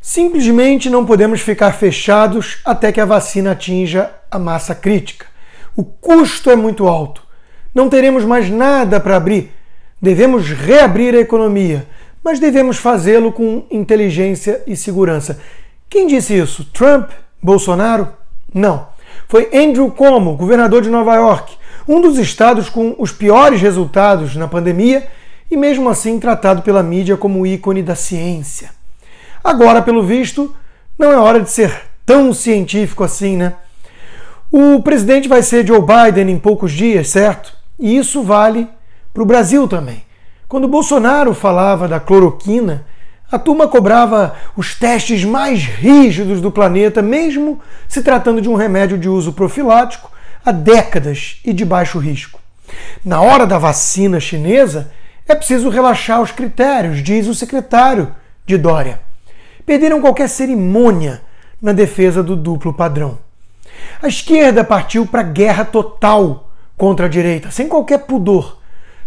Simplesmente não podemos ficar fechados até que a vacina atinja a massa crítica. O custo é muito alto. Não teremos mais nada para abrir. Devemos reabrir a economia, mas devemos fazê-lo com inteligência e segurança. Quem disse isso? Trump? Bolsonaro? Não. Foi Andrew Cuomo, governador de Nova York, um dos estados com os piores resultados na pandemia e mesmo assim tratado pela mídia como ícone da ciência. Agora, pelo visto, não é hora de ser tão científico assim, né? O presidente vai ser Joe Biden em poucos dias, certo? E isso vale para o Brasil também. Quando Bolsonaro falava da cloroquina, a turma cobrava os testes mais rígidos do planeta, mesmo se tratando de um remédio de uso profilático há décadas e de baixo risco. Na hora da vacina chinesa, é preciso relaxar os critérios, diz o secretário de Dória perderam qualquer cerimônia na defesa do duplo padrão. A esquerda partiu para guerra total contra a direita, sem qualquer pudor.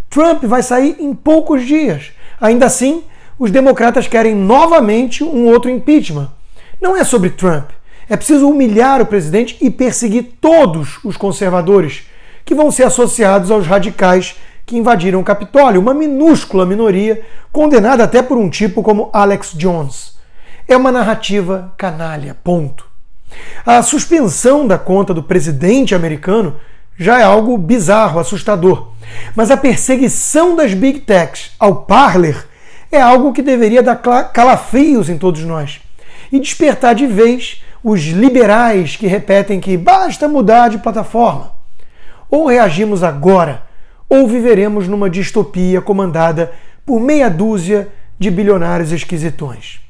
Trump vai sair em poucos dias. Ainda assim, os democratas querem novamente um outro impeachment. Não é sobre Trump. É preciso humilhar o presidente e perseguir todos os conservadores que vão ser associados aos radicais que invadiram o Capitólio, uma minúscula minoria, condenada até por um tipo como Alex Jones. É uma narrativa canalha, ponto. A suspensão da conta do presidente americano já é algo bizarro, assustador. Mas a perseguição das big techs ao Parler é algo que deveria dar calafrios em todos nós e despertar de vez os liberais que repetem que basta mudar de plataforma. Ou reagimos agora, ou viveremos numa distopia comandada por meia dúzia de bilionários esquisitões.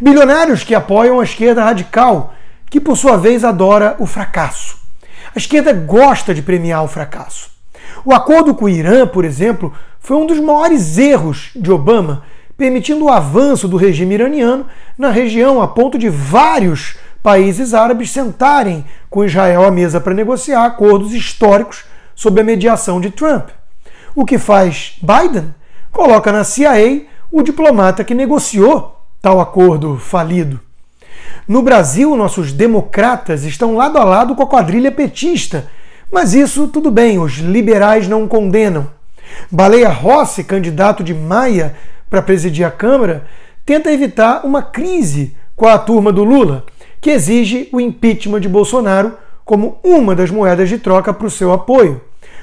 Bilionários que apoiam a esquerda radical, que por sua vez adora o fracasso. A esquerda gosta de premiar o fracasso. O acordo com o Irã, por exemplo, foi um dos maiores erros de Obama, permitindo o avanço do regime iraniano na região a ponto de vários países árabes sentarem com Israel à mesa para negociar acordos históricos sob a mediação de Trump. O que faz Biden? Coloca na CIA o diplomata que negociou tal acordo falido. No Brasil, nossos democratas estão lado a lado com a quadrilha petista, mas isso tudo bem, os liberais não condenam. Baleia Rossi, candidato de Maia para presidir a Câmara, tenta evitar uma crise com a turma do Lula, que exige o impeachment de Bolsonaro como uma das moedas de troca para o seu apoio.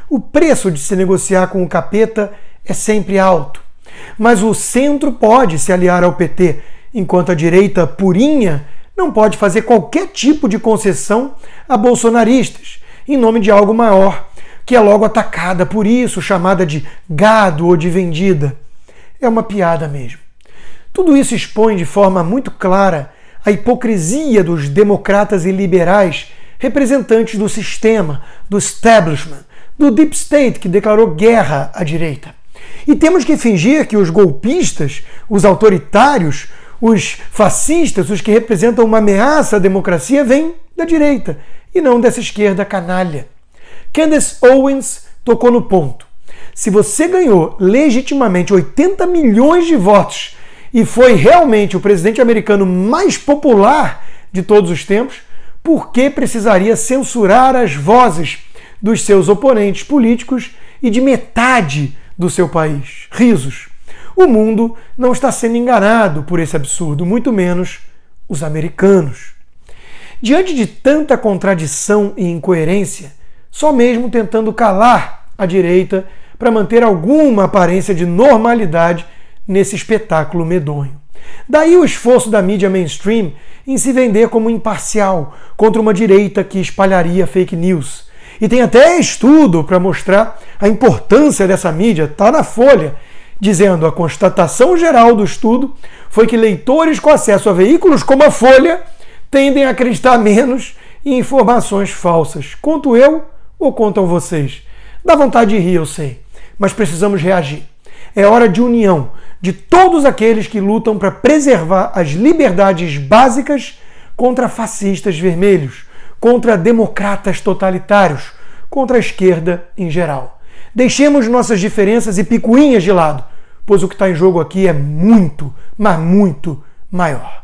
O preço de se negociar com o capeta é sempre alto. Mas o centro pode se aliar ao PT, enquanto a direita purinha não pode fazer qualquer tipo de concessão a bolsonaristas, em nome de algo maior, que é logo atacada por isso, chamada de gado ou de vendida. É uma piada mesmo. Tudo isso expõe de forma muito clara a hipocrisia dos democratas e liberais, representantes do sistema, do establishment, do deep state que declarou guerra à direita. E temos que fingir que os golpistas, os autoritários, os fascistas, os que representam uma ameaça à democracia, vêm da direita e não dessa esquerda canalha. Candace Owens tocou no ponto. Se você ganhou legitimamente 80 milhões de votos e foi realmente o presidente americano mais popular de todos os tempos, por que precisaria censurar as vozes dos seus oponentes políticos e de metade do seu país? Risos. O mundo não está sendo enganado por esse absurdo, muito menos os americanos. Diante de tanta contradição e incoerência, só mesmo tentando calar a direita para manter alguma aparência de normalidade nesse espetáculo medonho. Daí o esforço da mídia mainstream em se vender como imparcial contra uma direita que espalharia fake news. E tem até estudo para mostrar a importância dessa mídia, está na Folha, dizendo a constatação geral do estudo foi que leitores com acesso a veículos como a Folha tendem a acreditar menos em informações falsas. Conto eu ou contam vocês? Dá vontade de rir, eu sei, mas precisamos reagir. É hora de união de todos aqueles que lutam para preservar as liberdades básicas contra fascistas vermelhos, contra democratas totalitários, contra a esquerda em geral. Deixemos nossas diferenças e picuinhas de lado, pois o que está em jogo aqui é muito, mas muito maior.